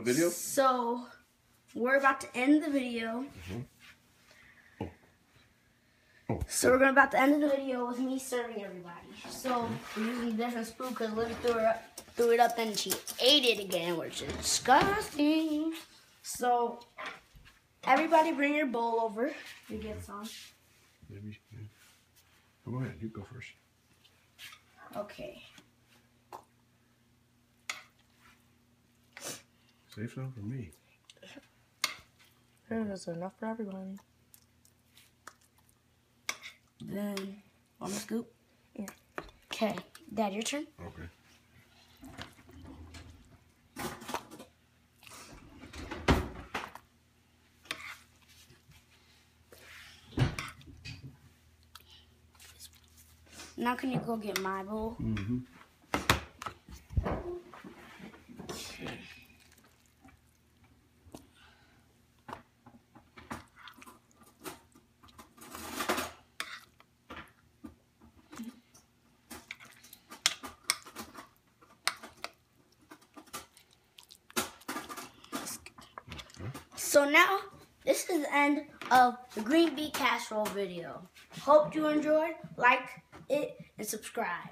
Video? So, we're about to end the video. Mm-hmm. Oh. oh. So we're gonna about to end the video with me serving everybody. So we're using a different spoon because Liv threw it up, threw it up and she ate it again, which is disgusting. So everybody, bring your bowl over to get some. Maybe. yeah. Go ahead. You go first. Okay. Save some for me. There's enough for everybody. Then on the scoop. Yeah. Okay, Dad, your turn. Okay. Now can you go get my bowl? Mm-hmm. So now, this is the end of the green bean casserole video. Hope you enjoyed, like it, and subscribe.